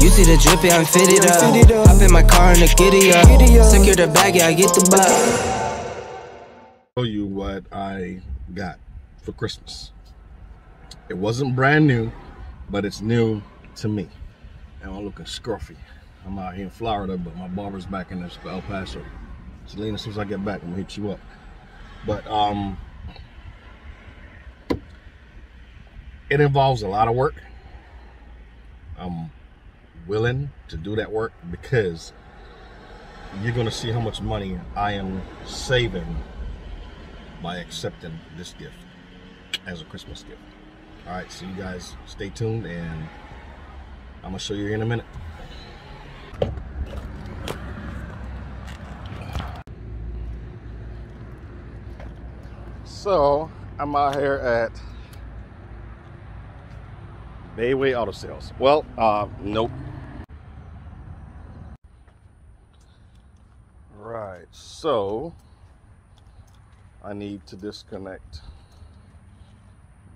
You see the drippy, I'm fitted up. Hop in my car and the giddy up. Secure the bag, yeah, I get the bug. Show you what I got for Christmas. It wasn't brand new, but it's new to me. And I'm looking scruffy. I'm out here in Florida, but my barber's back in El Paso. Selena, as soon as I get back, I'm gonna hit you up. But um, it involves a lot of work. I'm willing to do that work because you're gonna see how much money I am saving by accepting this gift as a Christmas gift. All right, so you guys stay tuned and I'm gonna show you in a minute. So I'm out here at Bayway Auto Sales. Well, uh, nope. Right, so I need to disconnect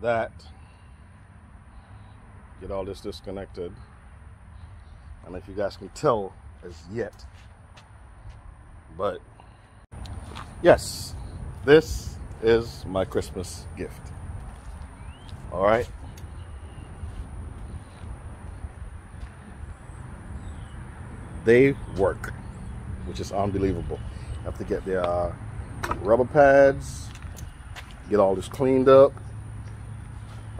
that, get all this disconnected. And if you guys can tell as yet, but yes, this is my Christmas gift. All right. They work, which is unbelievable. Have to get the uh, rubber pads, get all this cleaned up.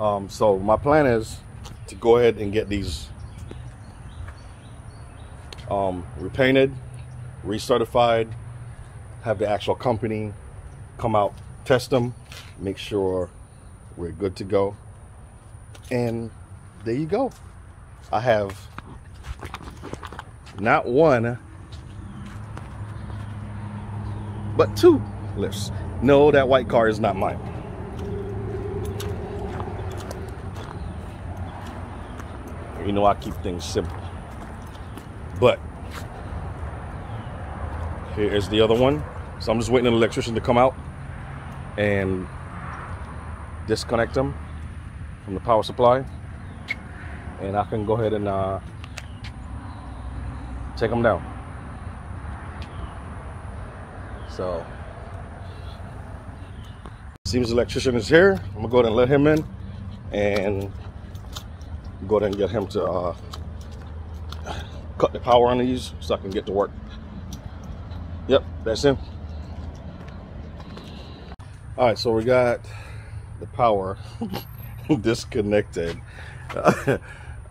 Um, so my plan is to go ahead and get these um, repainted, recertified, have the actual company come out test them, make sure we're good to go. And there you go. I have not one, but two lifts. No, that white car is not mine. You know, I keep things simple. But here is the other one. So I'm just waiting on the electrician to come out and disconnect them from the power supply and I can go ahead and uh, take them down so seems the electrician is here. I'm gonna go ahead and let him in and go ahead and get him to uh, cut the power on these so I can get to work. Yep that's him. All right, so we got the power disconnected.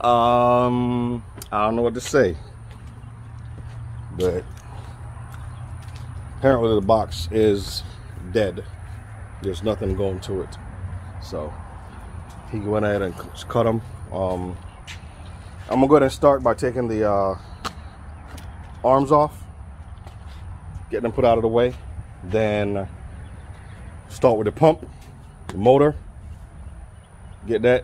um, I don't know what to say, but apparently the box is dead. There's nothing going to it. So he went ahead and cut them. Um, I'm gonna go ahead and start by taking the uh, arms off, getting them put out of the way. Then start with the pump, the motor, get that,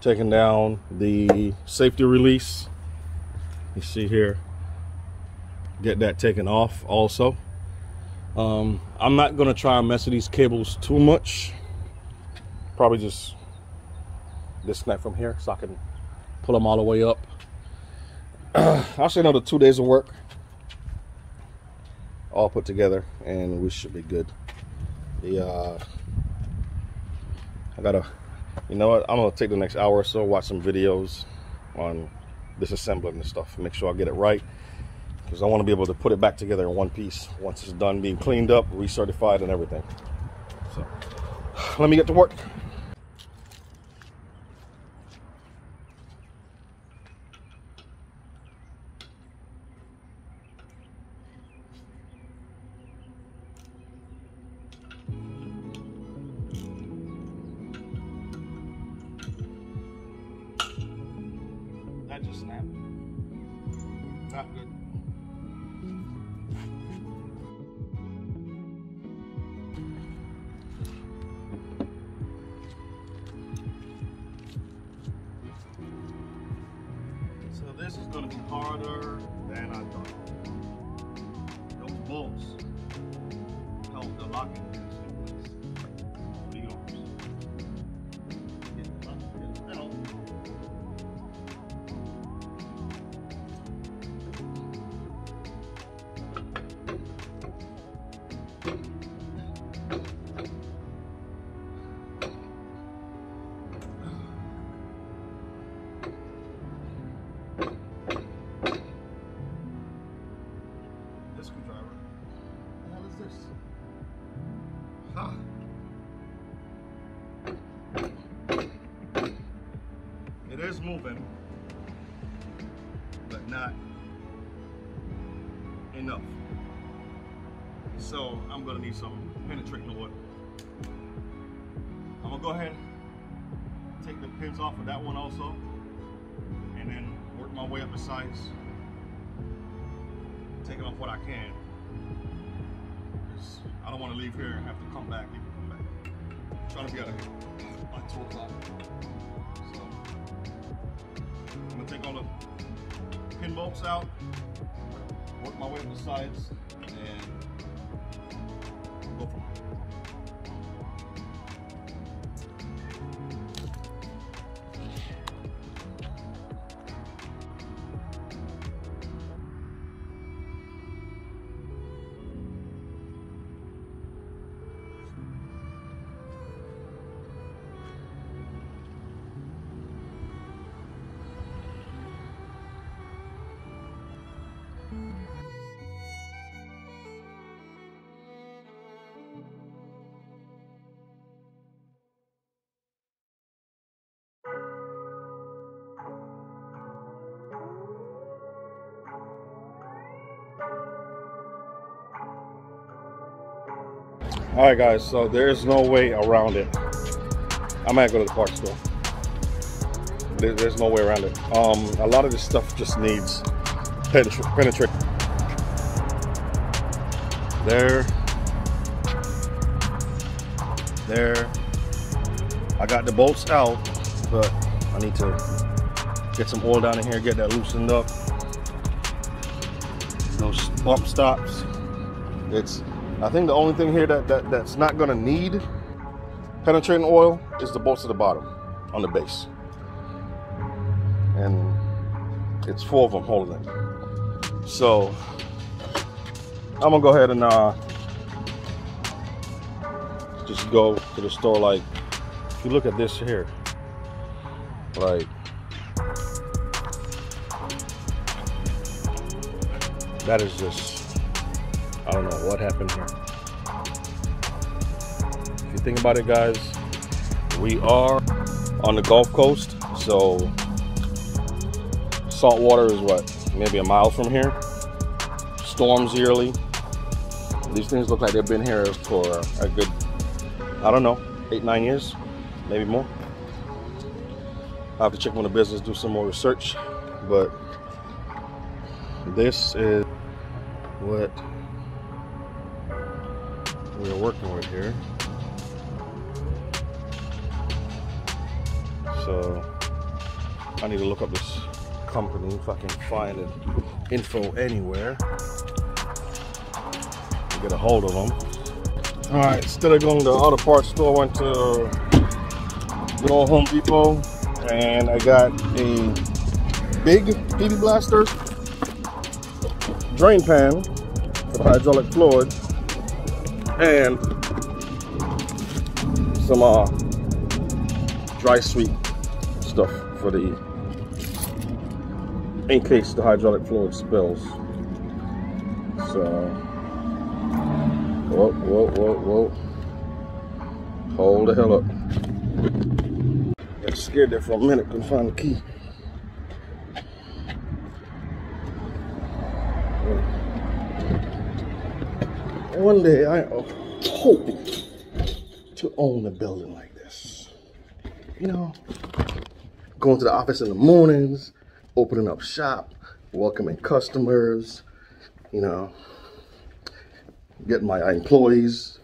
taking down the safety release. You see here, get that taken off also. Um, I'm not gonna try and mess with these cables too much. Probably just disconnect from here so I can pull them all the way up. I'll say another two days of work all put together and we should be good the uh I gotta you know what I'm gonna take the next hour or so watch some videos on disassembling and stuff make sure I get it right because I want to be able to put it back together in one piece once it's done being cleaned up recertified and everything. So let me get to work Huh. It is moving, but not enough. So I'm gonna need some penetrating oil. I'm gonna go ahead, take the pins off of that one also, and then work my way up the sides, taking off what I can. Just don't want to leave here and have to come back, leave and come back. I'm trying to be out here by two o'clock. So I'm gonna take all the pin bolts out, work my way up the sides, and All right, guys, so there's no way around it. I might go to the parts store. There, there's no way around it. Um, a lot of this stuff just needs penetrate. penetrate. There. There. I got the bolts out, but I need to get some oil down in here, get that loosened up. Those bump stops. It's I think the only thing here that, that that's not gonna need penetrating oil is the bolts at the bottom on the base. And it's four of them holding it. So I'm gonna go ahead and uh, just go to the store like if you look at this here like that is just I don't know what happened here. If you think about it, guys, we are on the Gulf Coast, so salt water is what, maybe a mile from here. Storms yearly. These things look like they've been here for a good, I don't know, eight, nine years, maybe more. I have to check on the business, do some more research, but this is what we're working with here. So I need to look up this company if I can find it info anywhere. Get a hold of them. All right, instead of going to the auto parts store, I went to good old Home Depot and I got a big PB Blaster drain pan for hydraulic fluid and some uh, dry sweet stuff for the in case the hydraulic fluid spills. So, whoa, whoa, whoa, whoa. Hold the hell up. Got scared there for a minute, couldn't find the key. One day I hope to own a building like this. You know, going to the office in the mornings, opening up shop, welcoming customers, you know, getting my employees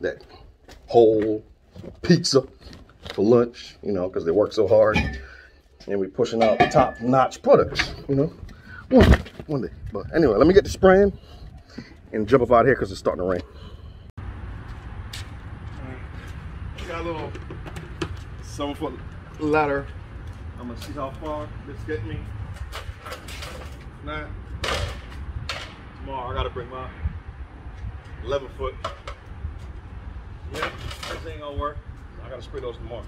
that whole pizza for lunch, you know, because they work so hard. And we pushing out top-notch products, you know. One, one day. But anyway, let me get the spraying and jump up out here because it's starting to rain. Got a little seven foot ladder. I'm gonna see how far this get me. Now, tomorrow I gotta bring my 11 foot. Yeah, this ain't gonna work. I gotta spray those tomorrow.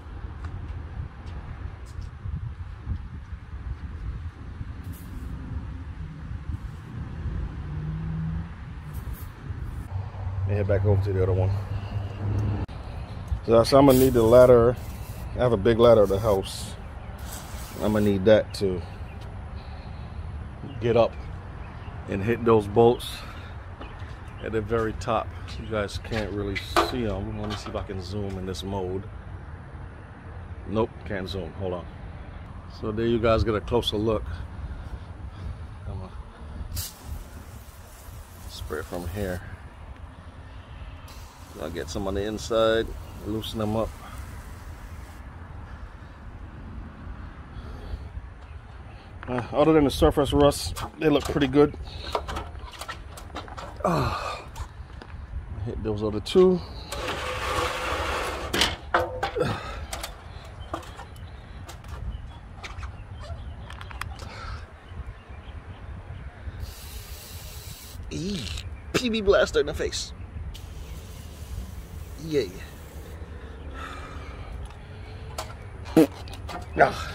And head back over to the other one. So, I'm gonna need the ladder. I have a big ladder at the house. I'm gonna need that to get up and hit those bolts at the very top. You guys can't really see them. Let me see if I can zoom in this mode. Nope, can't zoom. Hold on. So there you guys get a closer look. I'm gonna spray from here. I'll get some on the inside, loosen them up. Uh, other than the surface rust, they look pretty good. Uh, hit those other two. Eee, PB blaster in the face. Yay. Ah.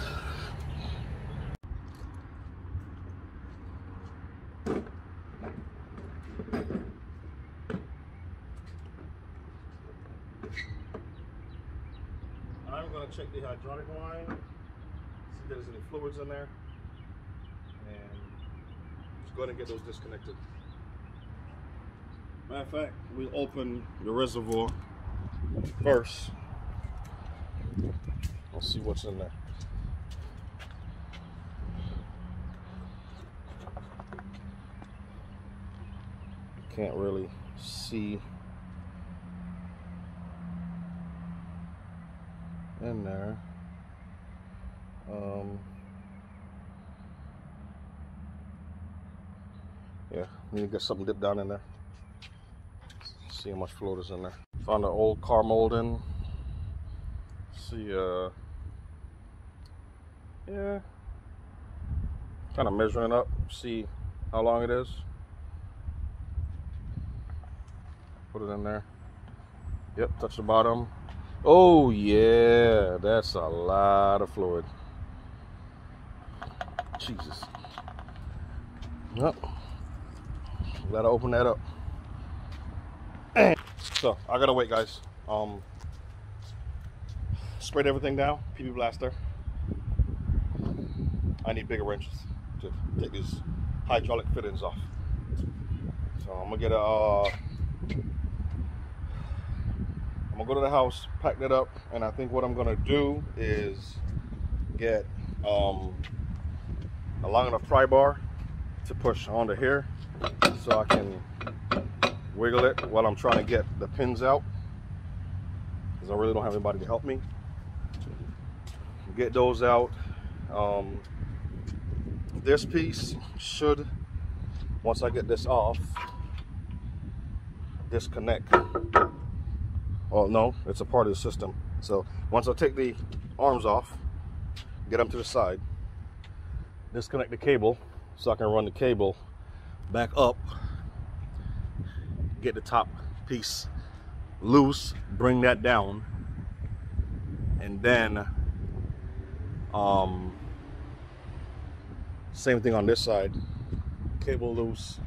I'm going to check the hydraulic line, see if there's any fluids in there, and just go ahead and get those disconnected. Matter of fact, we'll open the reservoir first. Let's see what's in there. Can't really see in there. Um, yeah, need to get something dipped down in there. See how much float is in there. Found an old car molding. See, uh, yeah, kind of measuring up, see how long it is. Put it in there. Yep, touch the bottom. Oh yeah, that's a lot of fluid. Jesus. Yep. Gotta open that up. So I gotta wait, guys. Um, sprayed everything down. PB blaster. I need bigger wrenches to take these hydraulic fittings off. So I'm gonna get a. Uh, I'm gonna go to the house, pack that up, and I think what I'm gonna do is get um, a long enough pry bar to push onto here so I can wiggle it while I'm trying to get the pins out because I really don't have anybody to help me. Get those out. Um, this piece should, once I get this off, disconnect. Oh no, it's a part of the system. So once I take the arms off, get them to the side, disconnect the cable so I can run the cable back up get the top piece loose, bring that down, and then um, same thing on this side, cable loose.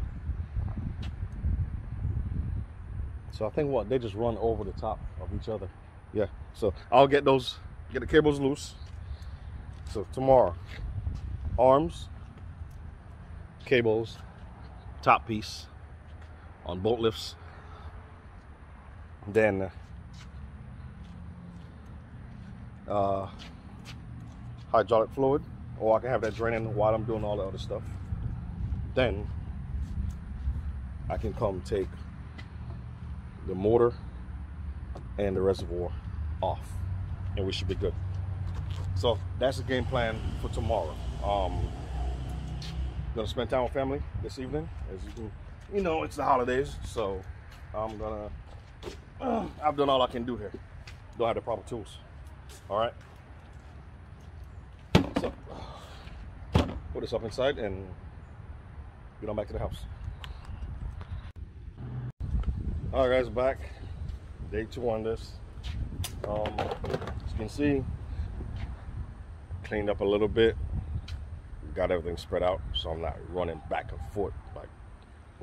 So I think what they just run over the top of each other. Yeah. So I'll get those, get the cables loose. So tomorrow, arms, cables, top piece, on bolt lifts. Then uh, hydraulic fluid, or I can have that draining while I'm doing all the other stuff. Then I can come take the motor and the reservoir off, and we should be good. So that's the game plan for tomorrow. Um, gonna spend time with family this evening, as you can you know, it's the holidays, so I'm gonna, uh, I've done all I can do here. Don't have the proper tools. All right. So, put this up inside and get on back to the house. All right, guys, back. Day two on this. Um, as you can see, cleaned up a little bit. Got everything spread out, so I'm not running back and forth like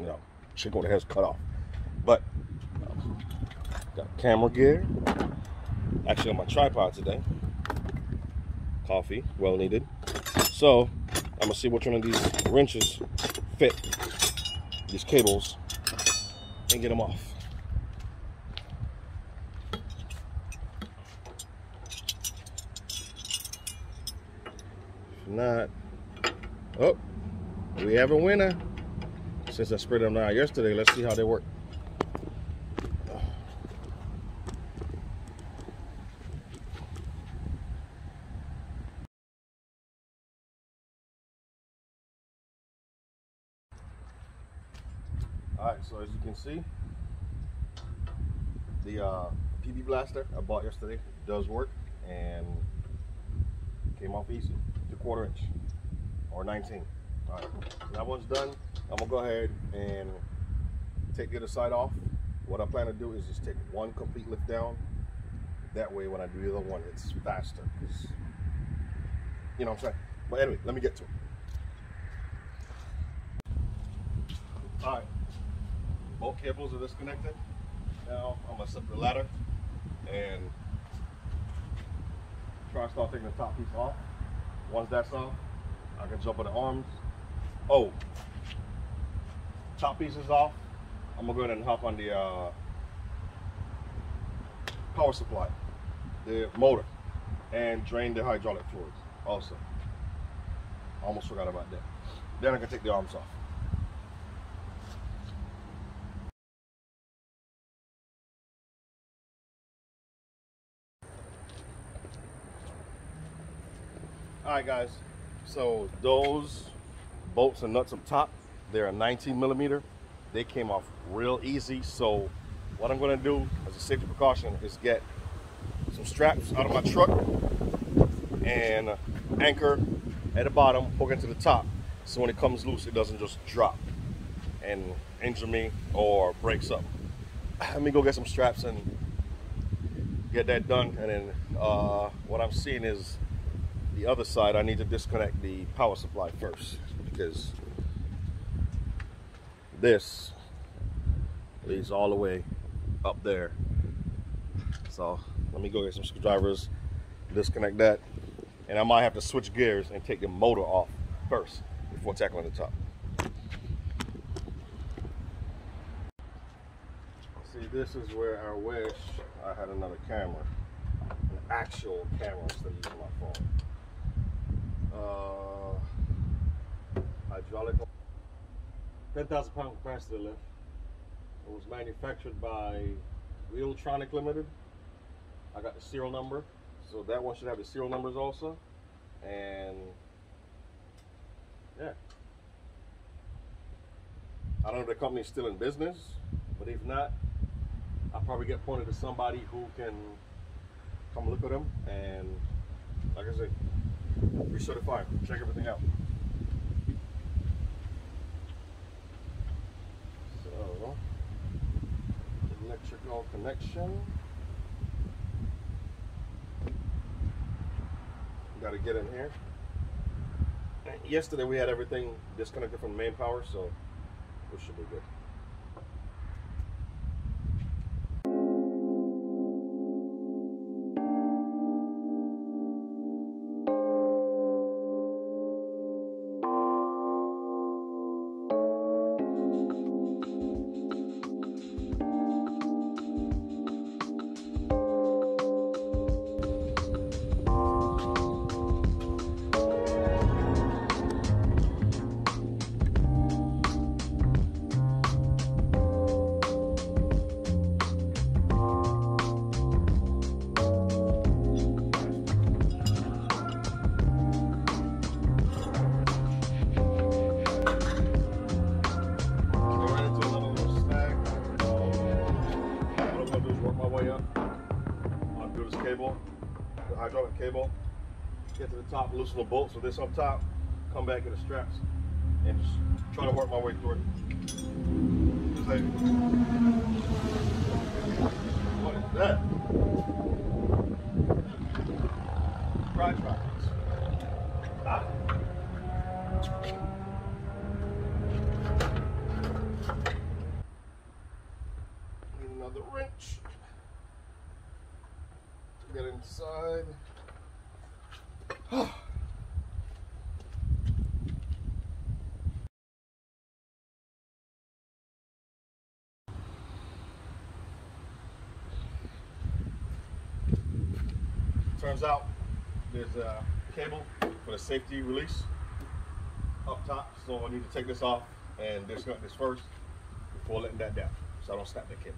you know, chicken with head's cut off. But um, got camera gear. Actually on my tripod today. Coffee, well needed. So I'm gonna see which one of these wrenches fit these cables and get them off. If not, oh, we have a winner. Since I spread them down yesterday, let's see how they work. All right, so as you can see, the uh, PB blaster I bought yesterday does work and came off easy, the quarter inch or 19. All right, that one's done. I'm gonna go ahead and take the other side off. What I plan to do is just take one complete lift down. That way, when I do the other one, it's faster. Cause you know what I'm saying. But anyway, let me get to it. All right, both cables are disconnected. Now I'm gonna set the ladder and try to start taking the top piece off. Once that's off, I can jump on the arms. Oh, top piece is off. I'm gonna go ahead and hop on the uh, power supply, the motor, and drain the hydraulic fluids also. Almost forgot about that. Then I can take the arms off. All right, guys. So those bolts and nuts up top, they're a 19 millimeter. They came off real easy. So what I'm gonna do as a safety precaution is get some straps out of my truck and anchor at the bottom, hook into the top. So when it comes loose, it doesn't just drop and injure me or break something. Let me go get some straps and get that done. And then uh, what I'm seeing is the other side, I need to disconnect the power supply first because this leads all the way up there. So let me go get some screwdrivers, disconnect that, and I might have to switch gears and take the motor off first before tackling the top. See, this is where I wish I had another camera, an actual camera instead of using my phone uh, hydraulic 10,000 pound capacitor lift. It was manufactured by Wheeltronic Limited. I got the serial number, so that one should have the serial numbers also. And yeah, I don't know if the company's still in business, but if not, I'll probably get pointed to somebody who can come look at them. And like I said, recertify check everything out. So, electrical connection. Got to get in here. And yesterday we had everything disconnected from main power, so we should be good. Bolts of this up top, come back to the straps, and just try to work my way through it. Just like, what is that? Pride tracks. Ah. Another wrench get inside. Turns out there's a cable for the safety release up top. So I need to take this off and disconnect this first before letting that down. So I don't snap the cable.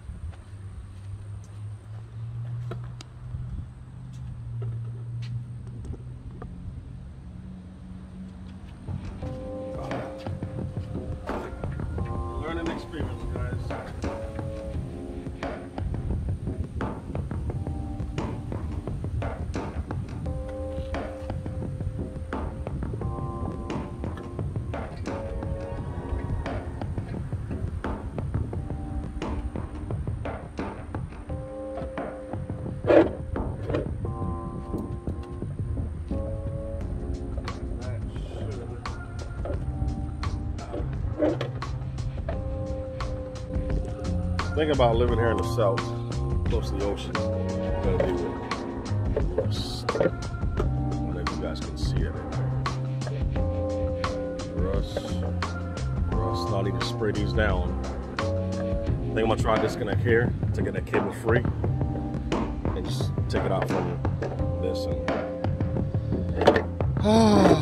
Think about living here in the south, close to the ocean. You're gonna be with rust. I if you guys can see it. Rust, rust. Now I need to spray these down. I think I'm gonna try disconnect here to get that cable free, and just take it out from this and ah.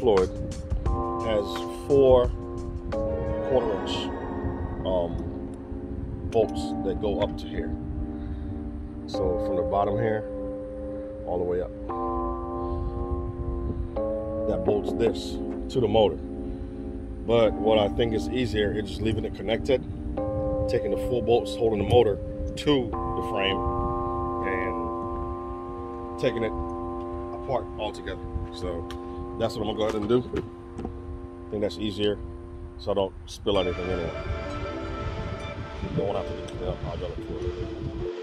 Fluid has four quarter inch um, bolts that go up to here. So from the bottom here all the way up. That bolts this to the motor. But what I think is easier is just leaving it connected, taking the full bolts holding the motor to the frame and taking it apart altogether. So that's what I'm gonna go ahead and do. I think that's easier so I don't spill anything anyway. Don't want to have to hydraulic fluid.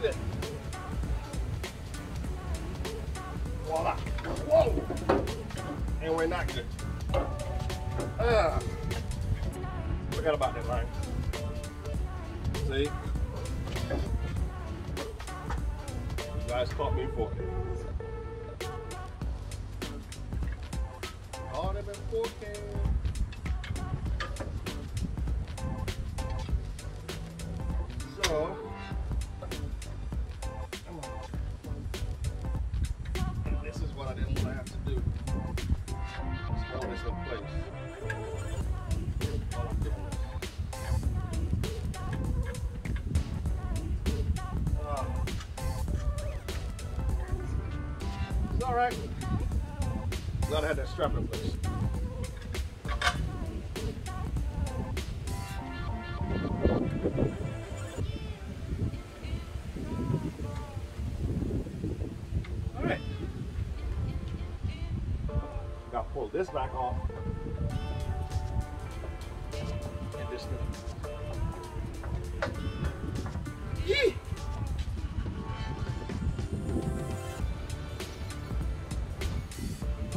Good. Voila. Whoa! And we're not good. Ah. Forgot about that line. See? You guys caught me for it. Caught him in 4K.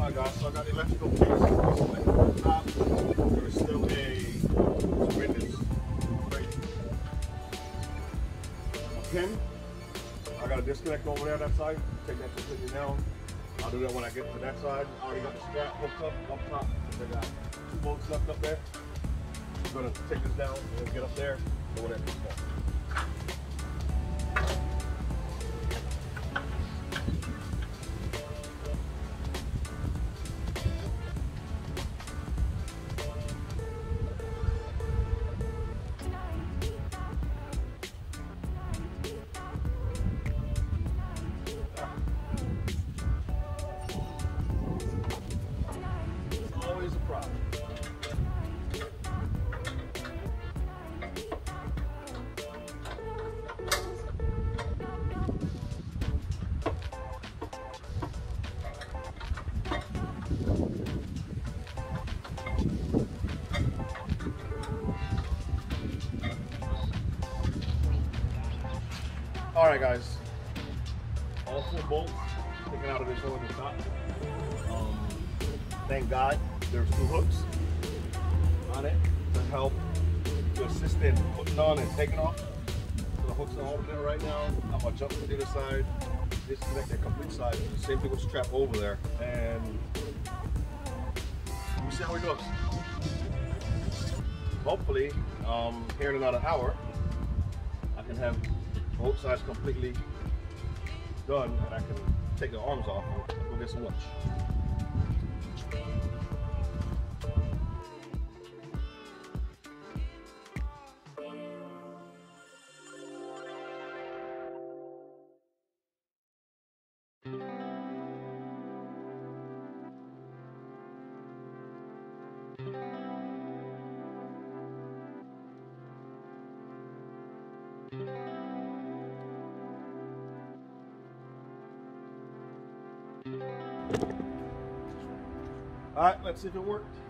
Alright guys, so I got electrical piece. This is top. There's still a tremendous brake pin. I got a disconnect over there that side. Take that completely down. I'll do that when I get to that side. I already got the strap hooked up up top. I got two bolts left up there. I'm gonna take this down and get up there. Go with to assist in putting on and taking off. So the hooks are over there right now. I'm gonna jump to the other side, disconnect the complete side. The same thing with the strap over there, and we'll see how it goes. Hopefully, um, here in another hour, I can have both sides completely done, and I can take the arms off and go get some lunch. All right, let's see if it worked.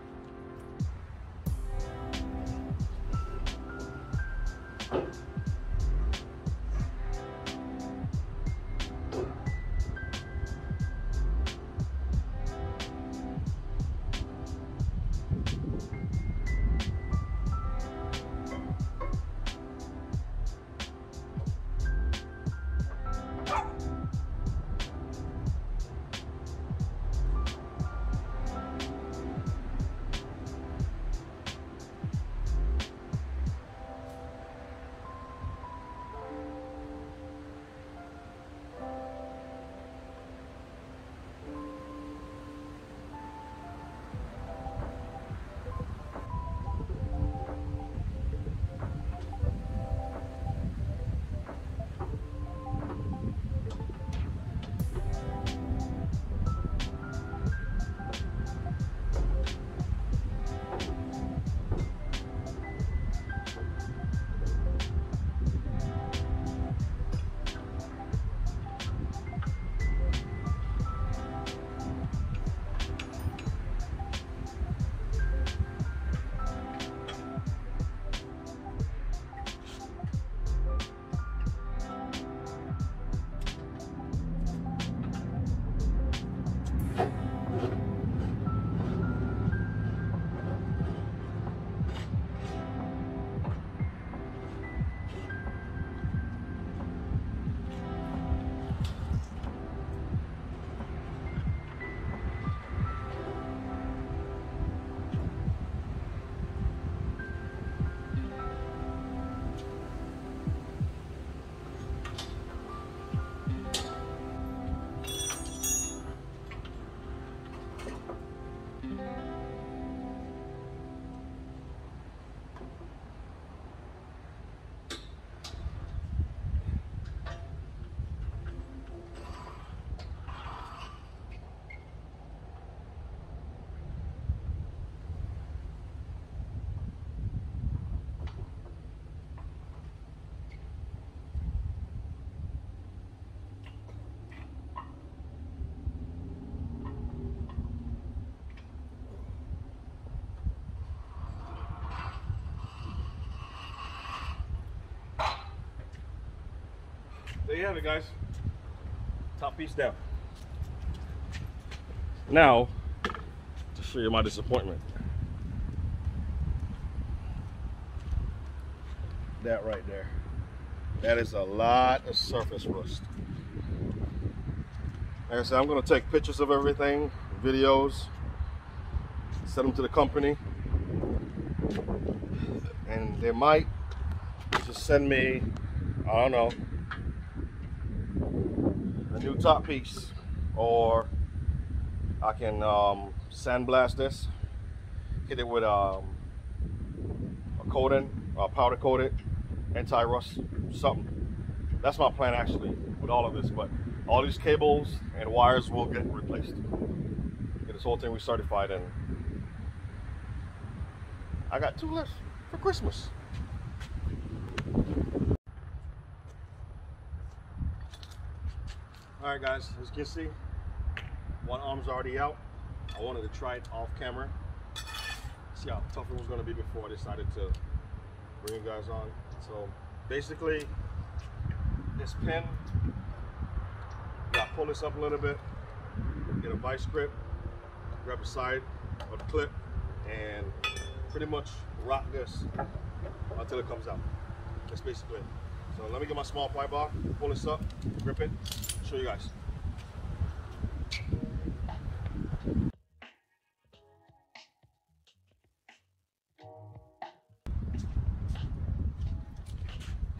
There you have it, guys. Top piece down. Now, to show you my disappointment. That right there. That is a lot of surface rust. Like I said, I'm gonna take pictures of everything, videos, send them to the company, and they might just send me, I don't know, a new top piece, or I can um, sandblast this, hit it with um, a coating, uh, powder coated, anti-rust, something. That's my plan actually with all of this, but all these cables and wires will get replaced. Get this whole thing recertified and I got two left for Christmas. All right, guys, as you can see, one arm's already out. I wanted to try it off camera. See how tough it was gonna be before I decided to bring you guys on. So basically, this pin, got pull this up a little bit, get a vice grip, grab the side of the clip, and pretty much rock this until it comes out. That's basically it. So let me get my small ply bar, pull this up, grip it, show you guys.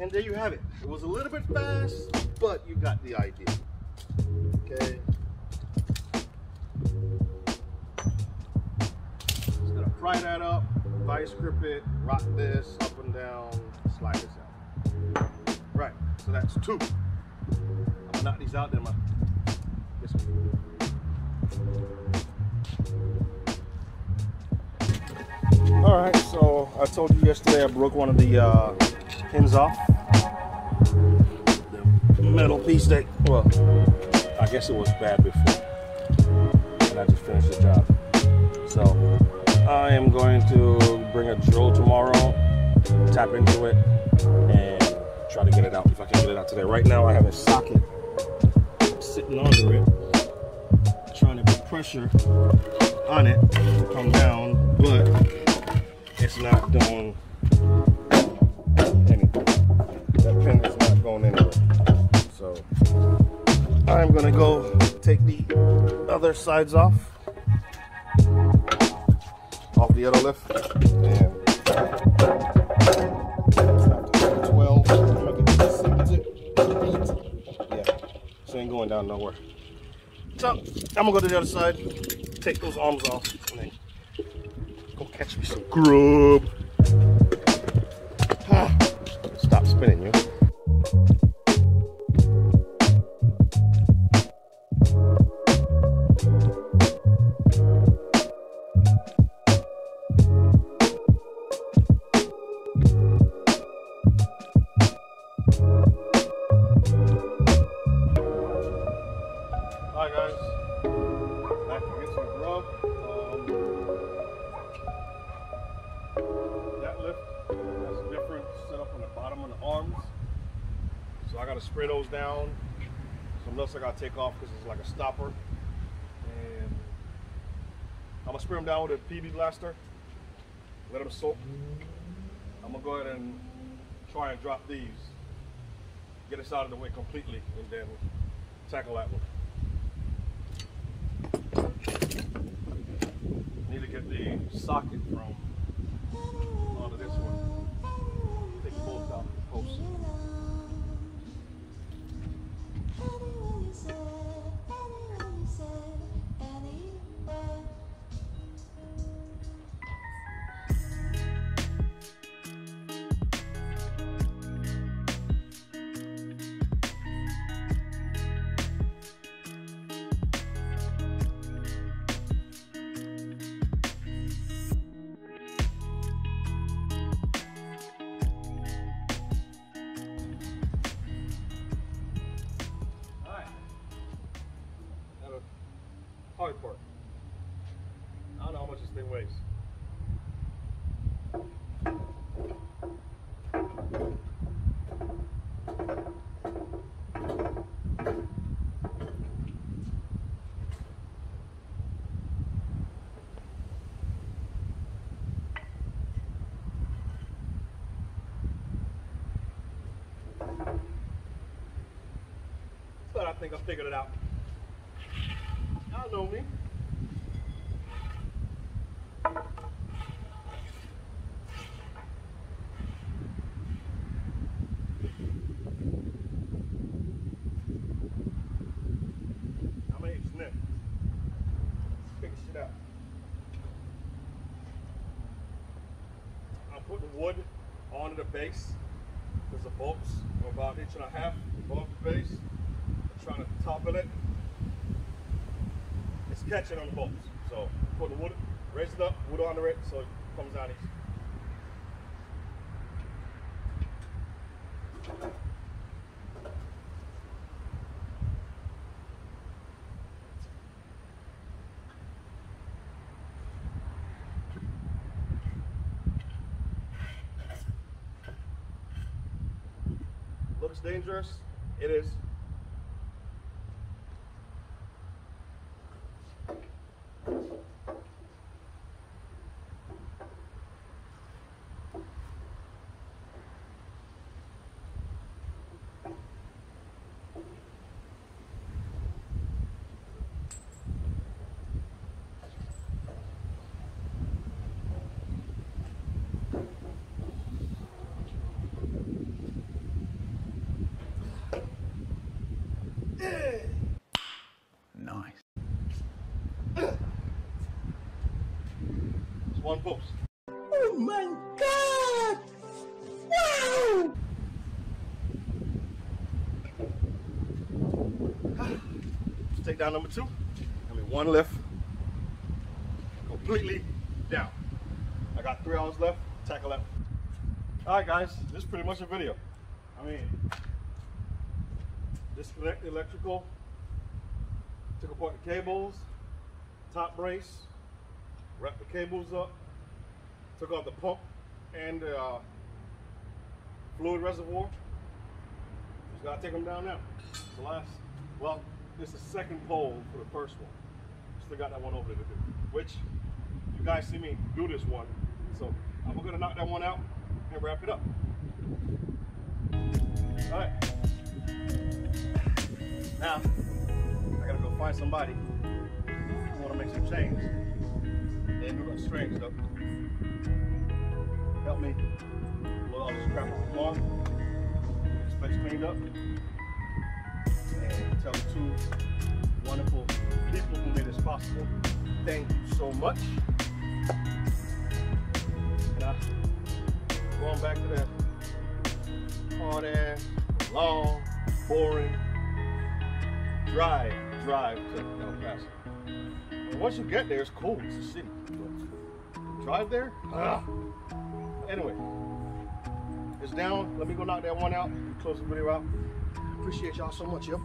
And there you have it. It was a little bit fast, but you got the idea. Okay. Just gonna pry that up, vice grip it, rock this up and down, slide this out. Right, so that's two. I'm gonna knock these out, then my this one. All right, so I told you yesterday I broke one of the uh, pins off. The metal piece that, well, I guess it was bad before. And I just finished the job. So I am going to bring a drill tomorrow, tap into it, and try to get it out if I can get it out today. Right now I have a socket sitting under it, trying to put pressure on it to come down, but it's not doing anything. That pin is not going anywhere. So I'm gonna go take the other sides off, off the other lift, and going down nowhere. So I'm gonna go to the other side, take those arms off, and then go catch me some grub. Gotta take off because it's like a stopper. And I'm gonna spray them down with a PB blaster. Let them soak. I'm gonna go ahead and try and drop these. Get this out of the way completely and then tackle that one. Need to get the socket from think I figured it out. Y'all know me. Putting wood onto the base because the bolts are about an inch and a half above the base. I'm trying to topple it. It's catching on the bolts. So put the wood, raise it up, wood under it so it comes down easy. Looks dangerous. It is. Take down number two. I mean, one lift. Completely down. I got three hours left. Tackle that. All right, guys. This is pretty much a video. I mean, disconnect the electrical. Took apart the cables. Top brace. Wrap the cables up. Took off the pump and the uh, fluid reservoir. Just gotta take them down now. It's the last. Well, this is the second pole for the first one. Still got that one over there to do. Which you guys see me do this one. So I'm gonna knock that one out and wrap it up. All right. Now I gotta go find somebody who wanna make some change. They do nothing strange though. Help me with all this crap off the lawn. Get this place cleaned up tell two wonderful people who made this possible. Thank you so much. Now, going back to that hard ass, long, boring drive, drive to El Paso. And once you get there, it's cool. It's a city. But drive there? Ah. Anyway, it's down. Let me go knock that one out. Close the video out. Appreciate y'all so much, yo.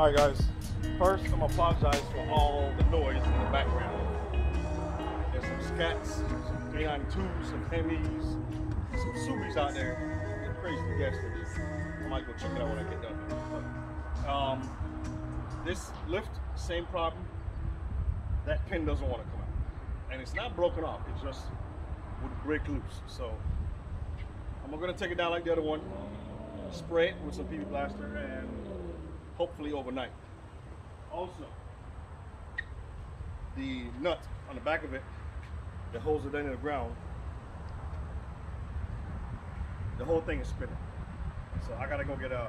All right, guys. First, I'm gonna apologize for all the noise in the background. There's some scats, some 392s, some Hemis, some Subis out there. They're crazy gas stations. I might go check it out when I get done. But, um, this lift, same problem. That pin doesn't want to come out, and it's not broken off. It just would break loose. So I'm gonna take it down like the other one. Spray it with some PB blaster and hopefully overnight. Also, the nut on the back of it that holds it into the ground, the whole thing is spinning. So I gotta go get a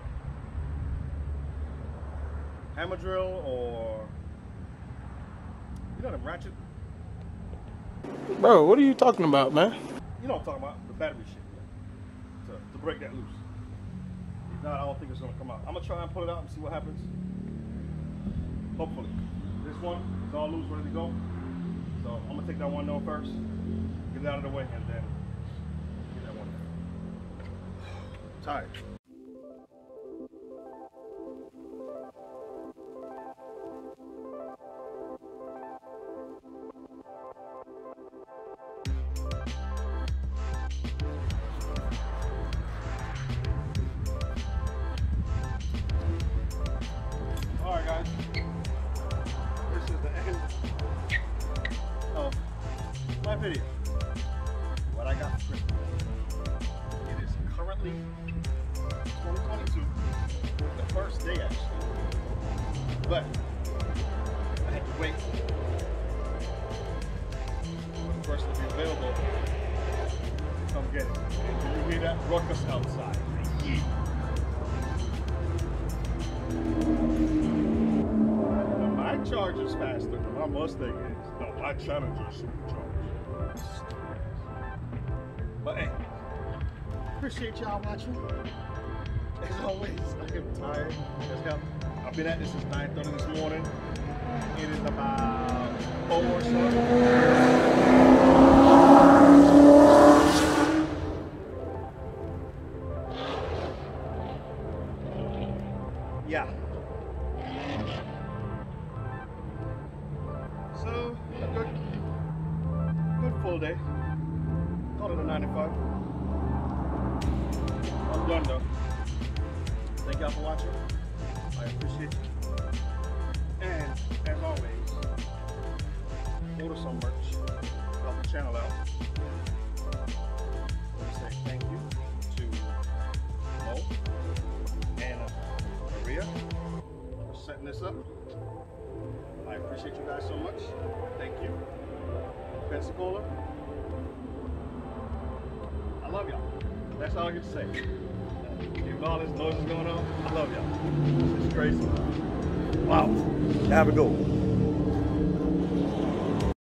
hammer drill or you know the ratchet. Bro, what are you talking about, man? You know what I'm talking about, the battery shit. To, to break that loose. Not, I don't think it's gonna come out. I'm gonna try and pull it out and see what happens. Hopefully. This one is all loose, ready to go. So I'm gonna take that one down first, get it out of the way, and then get that one. Tired. Now, my Charger's faster than my Mustang is. No, my Challenger's supercharged. But hey, appreciate y'all watching. As always, I am tired as hell. I've been at this since 9.30 this morning. It is about 4 or so.